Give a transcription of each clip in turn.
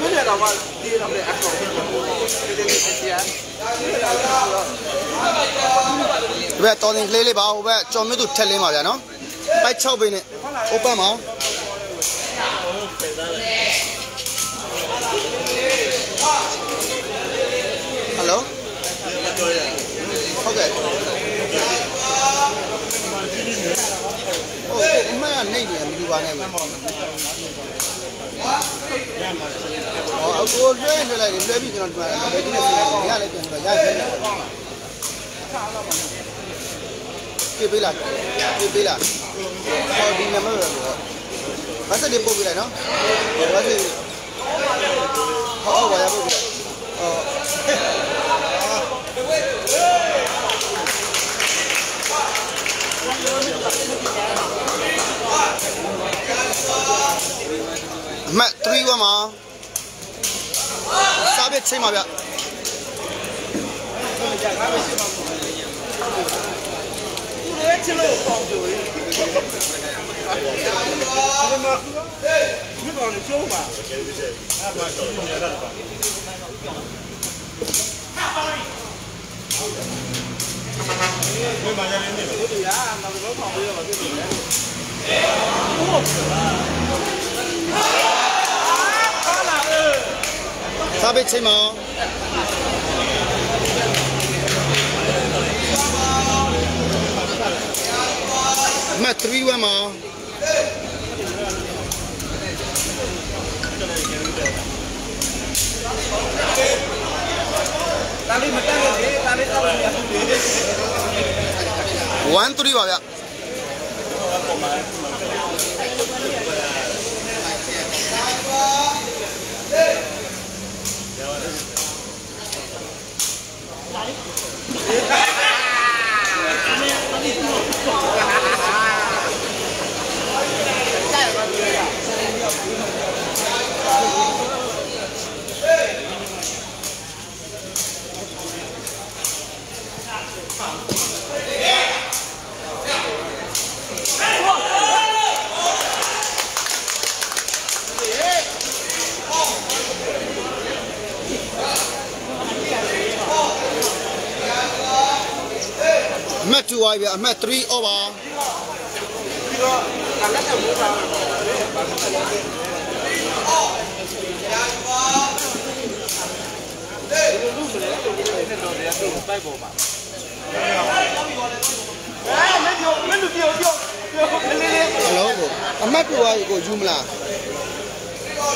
မင်းရတော့မှဒီတော့လေအကောဒီဒီဒီစီယာဒီဘက်တော်တင်ကလေးလေးပါဟိုဘက်ကျော်မြတ်သူထက်လင်းပါဗျာနော်ပိုက်6ပိနဲ့ open ပါ အမကနေနေမလူပါနဲ့မဟောအကိုလွှဲလွှဲလိုက်လွှဲပြီးကျွန်တော်ဒီမှာဘယ်ဒီနဲ့ရလိုက်ပြန်တော့ရရပြေးပေးလားပြေးပေးလားဟောဒီနံပါတ်တော့ဘာစတဲ့ပို့ပေးလိုက်နော်ဘာစဟောဘာရပို့ပေးဟော မှတ်3ဝမှာစားပစ်ချိန်ပါဗျရဲချလို့ပေါင်ကြိုးရေးဒီမှာဒီကောင်ကျုံးပါဘယ်မှာရနေ စားပစ်ချိန်မှာအမှတ်3ဝမှာဒါလေးမတက်လို့လေဒါလေးတော့ရဘူးလေ1 3ပါဗျ ပါဗျအမှတ်3 over ပြီးတော့ငါလက်ထပ်မိုးတာလူလူလည်းတူတယ်နဲ့တော့တရားသူ့ပိုက်ပေါ်မှာအဲမင်းပြောမင်းတို့ပြောပြောပြောလေးလေး ဟယ်လိုကိုအမှတ်2ပါကိုယူမလားဟုတ်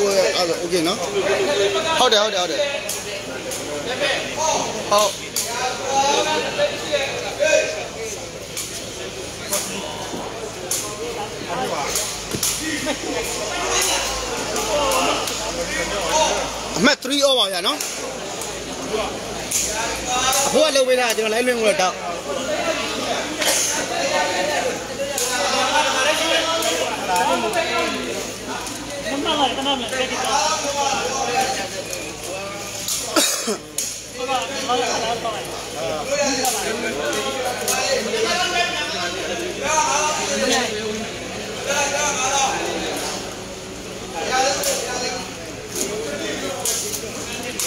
ကိုအဲ့ဒါโอเคနော်ဟုတ်တယ်ဟုတ်တယ်ဟုတ်တယ်ဟုတ် အမှတ်3 over ရနော်အဖိုးကလုပ်ပေးတာကျွန်တော်လိုက်လွင်ကိုတော့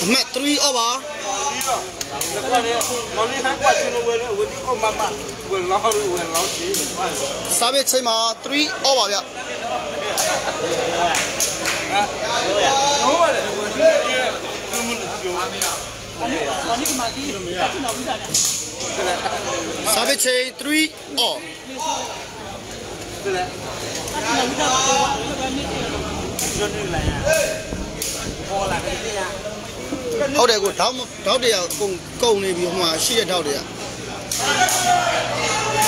အမှတ်3 over ဒီတော့လည်းမော်လီဟန်ကချင်လို့ဝယ်လို့ဝယ်ဒီအော်မမဝယ်လောက်ဝယ်လောက်ကြီးပါစားပဲချိန်မှာ3 over ဗျဟုတ်ပါတယ်ဝယ်ဒီရဲ့ဘယ်လိုပြောစားပဲချိန်3 off တယ်လေကျွန်းနေလာရပေါ်လာတယ်တရား ဟုတ်တယ်ကိုဓာတ်မဓာတ်တွေကကုန်ကုန်နေပြီဟိုမှာရှိတဲ့ဓာတ်တွေက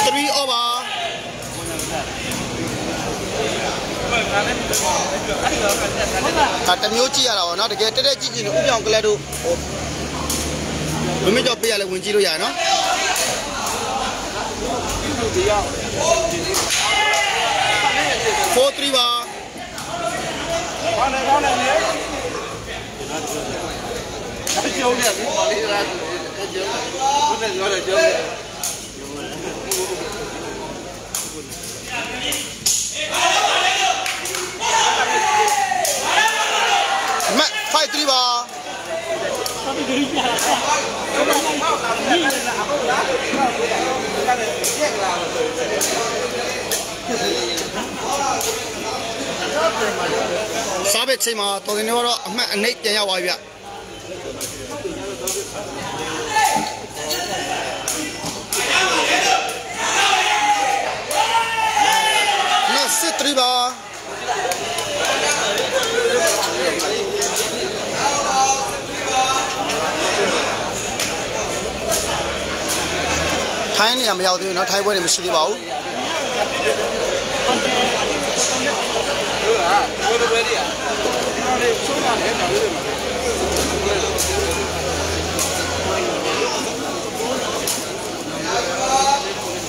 3 over ဒါတစ်မျိုးကြည့်ရတာပေါ့နော်တကယ်တက်တက်ကြည့်ကြည့်လို့ဥပြောင်ကလပ်တို့ဟိုမမေကြောက်ပေးရလဲဝင်ကြည့်လို့ရတယ်နော် ဒီရောက်3ပါဘာနဲ့ဘာနဲ့လဲအကျုံးရတယ်ပါလေရာအကျုံးဘုနဲ့ပြောတယ်ကျုံးတယ်အမှတ်5 3ပါ စားပဲချိန်မှာတော်တင်တွေကတော့အမှတ်အနှိပ်ပြန်ရောက်သွားပြီဗျလက်စစ်3ပါထိုင်းနေရာမရောက်သေးဘူးเนาะထိုင်းပွဲတွေမရှိသေးပါဘူး ဟုတ်လားဘယ်လိုပဲဒီอ่ะဒီကောင်လေးဆုံးရတယ်တော်လေးမှာ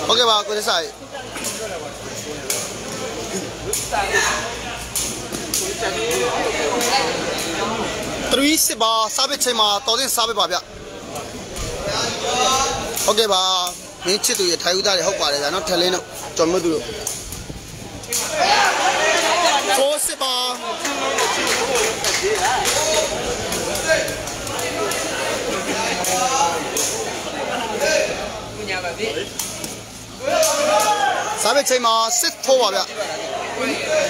ဟုတ်ကဲ့ပါကိုသဆိုင်3စစ်ပါစားပဲချိန်မှာတော်တင်စားပဲပါဗျဟုတ်ကဲ့ပါမင်းချစ်သူရထိုင်ဦးသားတွေဟုတ်ပါတယ်ဗျာနော်ထက်လင်းတို့ကျော်မွတ် သူတို့4စစ်ပါစားပဲချိန်မှာစစ်ထိုးပါဗျ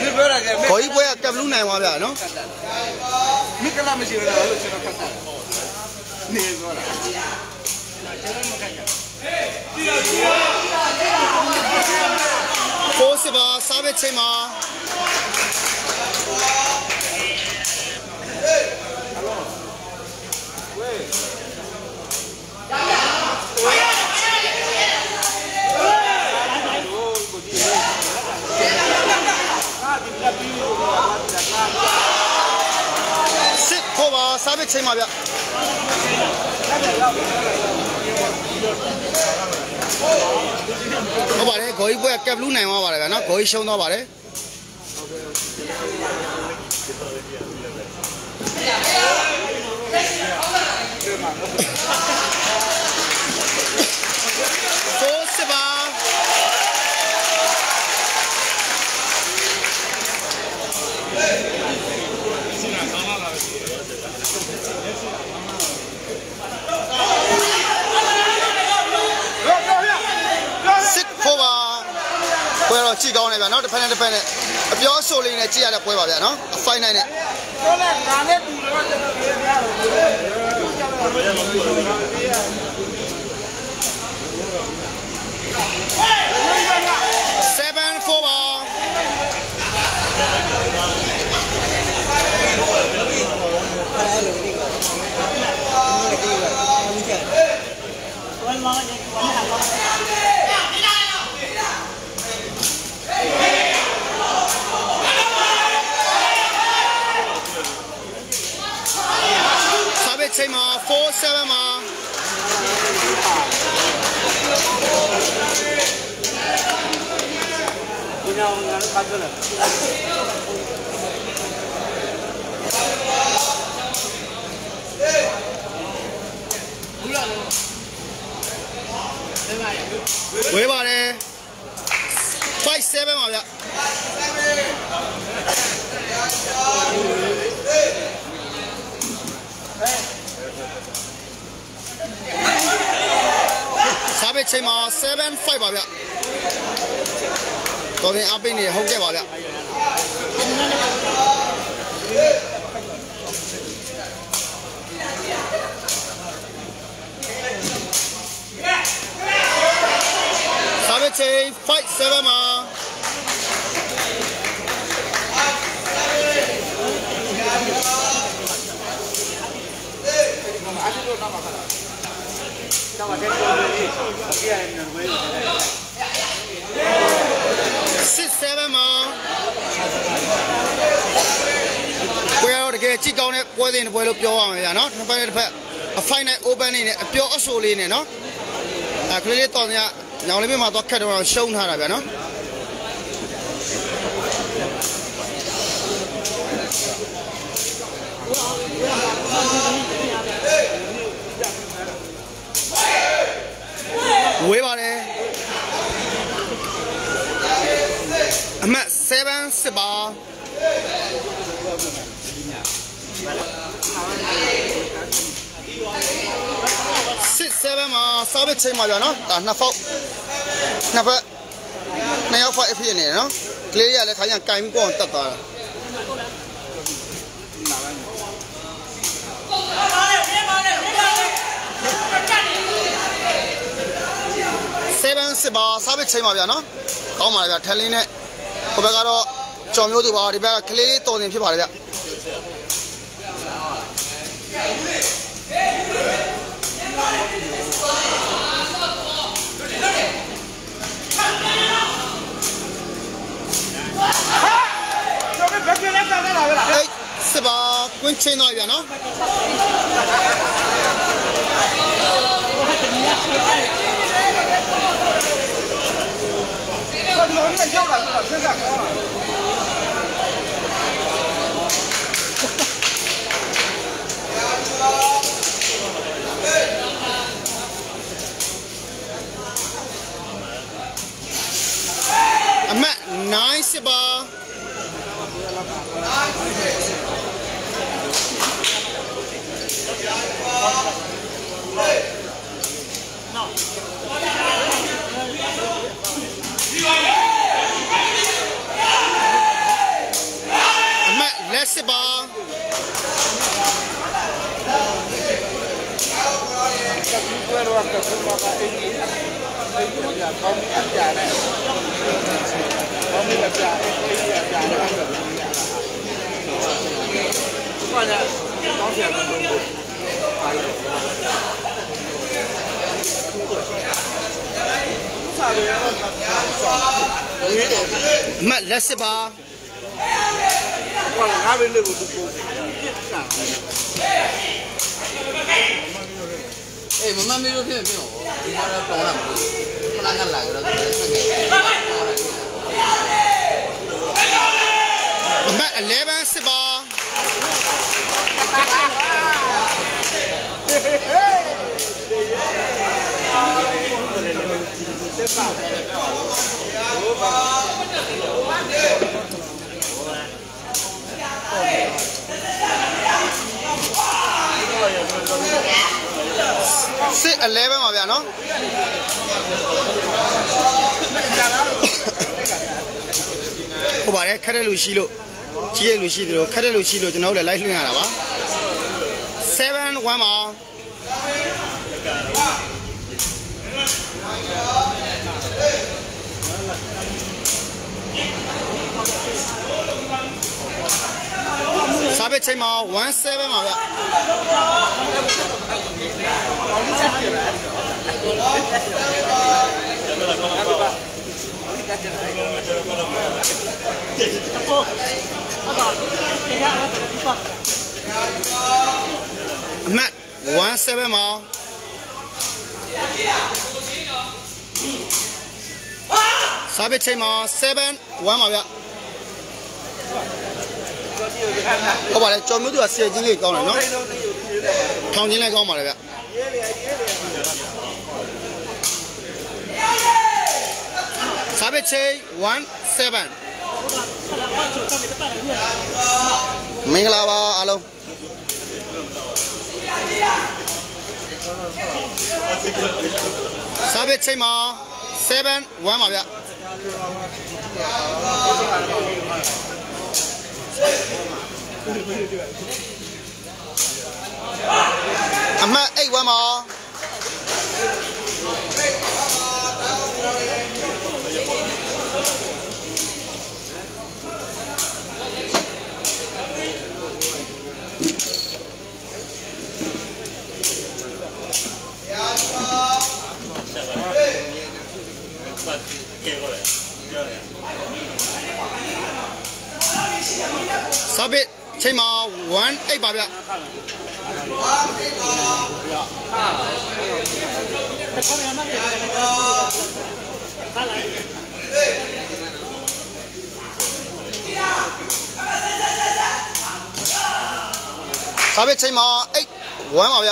ဒီပြောရခဲ့မခေါ်ကြီးပွဲကကပ်ဘလူးနိုင်သွားဗျာနော်မိကလာမရှိဘူးလားလို့ကျွန်တော်ဖတ်တာနေသွားတာ4 စစ်ပါစားပဲချိန်မှာစစ်ထိုးပါစားပဲချိန်မှာဗျ ဟုတ်ပါတယ်ခေါ်ကြီးပွဲကကပ်ဘလူးနိုင်သွားပါတယ်ဗျာနော်ခေါ်ကြီးရှုံးသွားပါတယ် four စစ်ပါစစ်ဖို့ပါပွဲတော့ကြည့်ကောင်းတယ်ဗျာနော်တစ်ဖက်နဲ့တစ်ဖက်နဲ့အပြောအဆိုလေးနဲ့ ကြည့်ရတဲ့ပွဲပါဗျာနော်အဖိုင်နိုင်နဲ့ပြောလိုက်ငါနဲ့တူတော့ကျွန်တော်ပြေးရအော ဒီနောက်ငါတို့ခါကြလားဝေးပါတယ်5 7ပါဗျစားပဲချိန်မှာ7 5ပါဗျ တော်ရင်အပိနေဟုတ်ကဲ့ပါဗျစားပဲချိန်5 7မှာ ပွဲစဉ်တစ်ပွဲလို့ပြောရမှာဗျာနော်နှစ်ပွဲတစ်ဖက်အ final open နေနဲ့အပျော်အဆိုလေးနဲ့နော်အဲခလေးလေးတော်စရာညောင်လေးမြမှာသွားခက်တော့ရှုံးထားတာဗျာနော်ဝေးပါတယ်အမှတ်7စစ်ပါ 7မှာစာဘစ်ချိန်ပါဗျာနော်ဒါနှစ်ဖောက်နှစ်ဖက်နှစ်ယောက်ဖောက်အဖြစ်နေတယ်နော်ကလေးရလည်းခါကျကင်ပြီးပေါ့တက်သွားတာ7စစ်ပါစာဘစ်ချိန်ပါဗျာနော်ကောင်းပါလားဗျာထက်လင်းနဲ့ဟိုဘက်ကတော့ကြော်မျိုးသူပါဒီဘက်ကကလေးလေးတော်တင်ဖြစ်ပါတယ်ဗျအေးစစ်ပါကွင်းချိန်တော့ဗျာနော်အမတ်9စစ်ပါအမတ်လက် စစ်ပါကျွဲတော့ ကခုမှကအင်း ကြီးအင်းကြီးကကောင်းအပြာနဲ့ကောင်းအပြာအင်းကြီးအပြာနဲ့အဲ့လိုလုပ်ရတာ အမတ်လက်စစ်ပါဘာလဲငါပဲလေးကိုသူပို့ပြစ်တာအေးမမမေးလို့ဖြစ်ဖြစ်တော့ဒီမှာတော့တောင်းတာမလို့ခဏခဏလာကြတော့ဆက်ခဲ့အမတ်11စစ်ပါစစ် 11ပါဗျာနော်ဟိုပါတယ်ခက်တဲ့လူရှိလို့ကြီးတဲ့လူရှိတယ်လို့ခက်တဲ့လူရှိလို့ကျွန်တော်တို့လည်းလိုက်လွှင့်ရတာပါ7 1ပါစာပေချိန်မှာ17ပါဗျာ အမှတ်17မှာစာပေချိန်မှာ7 1ပါဗျဟုတ်ပါတယ်ကြော်မျိုးသူကဆယ်ကြီးလေးကောင်းတယ်နော်ထောင်ချင်းလည်းကောင်းပါလေဗျစာပေချိန်17 မင်္ဂလာပါအားလုံးစာပေချိန်မှာ7 1ပါဗျအမှတ်8 1ပါ စာပေချိန်မှာ1 8ပါဗျစာပေချိန်မှာ8 1ပါဗျ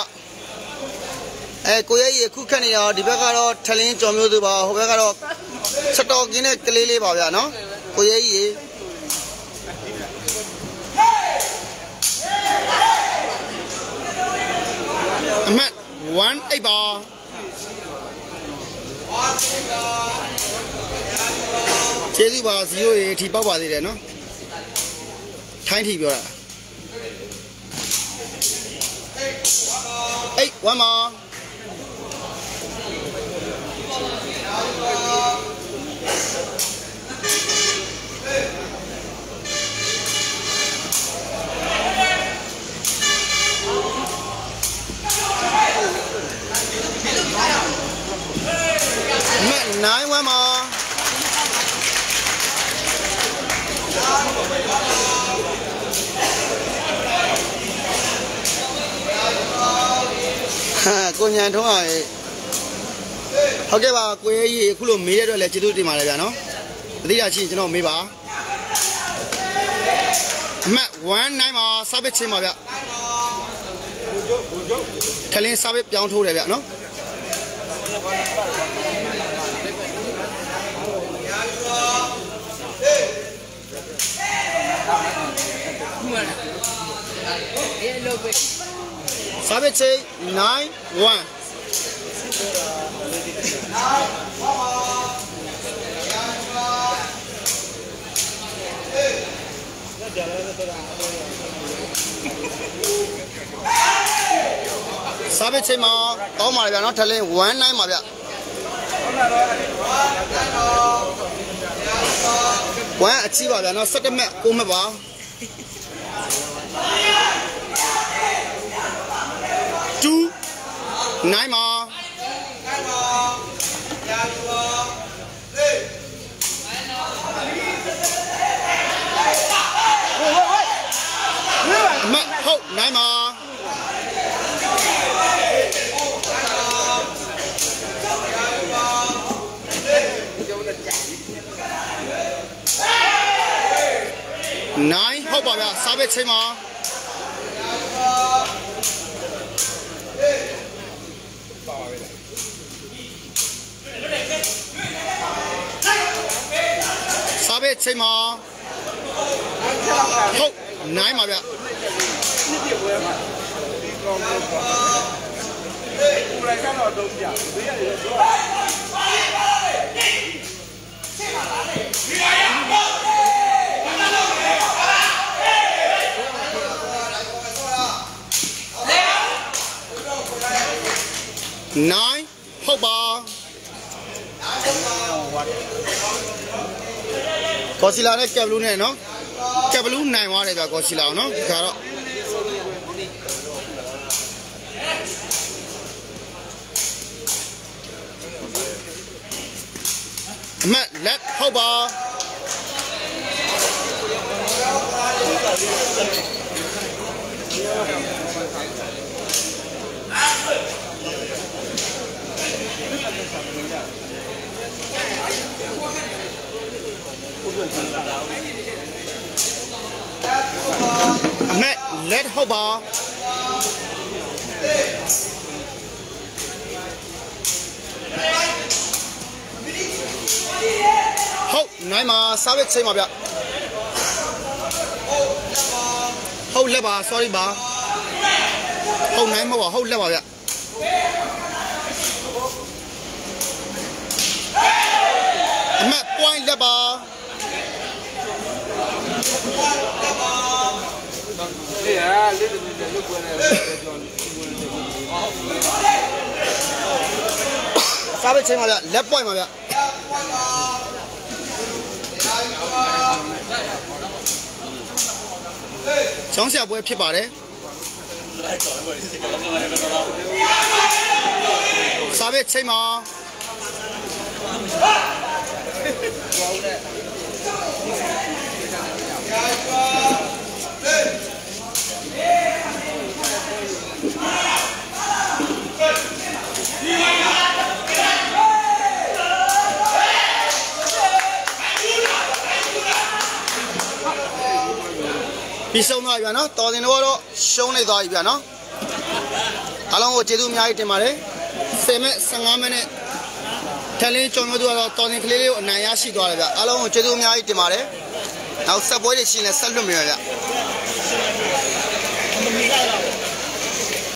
အဲကိုရဲကြီးအခုခက်နေတော့ဒီဘက်ကတော့ထလင်းကြော်မျိုးသူပါဟိုဘက်ကတော့ ချက်တော်ကင်းတဲ့ကလေးလေးပါဗျာနော်ကိုရဲကြီးရေအမတ်1 8ပါကျေးဇူးပါ0ရေထီပေါက်ပါသေးတယ်နော်ထိုင်းထီပြောတာအေး1ပါ အမတ်9 1ပါဟာကိုညံထုံးအောင်ရေဟုတ်ကဲ့ပါကိုရဲကြီးအခုလိုမေးရတဲ့အတွက်လည်းကျေးဇူးတင်ပါတယ်ဗျာနော်တတိယချင်းကျွန်တော်မေးပါအမတ်19ပါစာပစ်ချင်းပါဗျခလင်းစာပစ်ပြောင်းထိုးတယ်ဗျာနော် အေးလို့ပဲ စာပစ်ချ င်း9 1စာပစ်ချင်းမှာတောင်းပါလေဗျာနော်ထလင်း19ပါဗျဝမ်းအချီပါဗျာနော်17မှတ်9မှတ်ပါ 2 9ပါအမတ်ဟုတ်9ပါ9ဟုတ်ပါဗျာ စားပဲချိန်ပါစားပဲချိန်ပါဟုတ်9ပါဗျာကိုယ်တိုင်ကတော့တော့ပြဘေးရတယ်တော့ 9ဟုတ်ပါကော်စီလာနဲ့ကက်ဘလူးနဲ့နော်ကက်ဘလူးနိုင်သွားတယ်ဗျာကော်စီလာအောင်နော်ဒါတော့အမတ်လက်ဟုတ်ပါ အမတ်လက်ဟုတ်ပါဟုတ်နိုင်မှာစားပဲချိန်ပါဗျဟုတ်လက်ပါ sorry ပါဟုတ်နိုင်မဟုတ်ပါဟုတ်လက်ပါဗျ အမတ် point လက်ပါဒီဟာလေးတွေလည်းလုတ်ပွဲနေတယ်ကျွန်တော်စားပဲချိန်ပါဗျလက် point ပါဗျချောင်းဆရာပွဲဖြစ်ပါတယ်စားပဲချိန်ပါ ပြီးဆုံးသွားပြီဗျာနော်တော်တင်တော့တော့ရှုံးနေသွားပြီဗျာနော်အားလုံးကိုကျေးဇူးအများကြီးတင်ပါတယ်10မိနစ်15မိနစ် ထက်လင်းကြော်မျိုးတို့ကတော့တော်တင်ကလေးလေးကိုအနိုင်ရရှိသွားတယ်ဗျအားလုံးကိုကျေးဇူးအများကြီးတင်ပါတယ်နောက်ဆက်ပွဲတွေရှင်လဲဆက်လွတ်မြင်ရဗျမမီလာတော့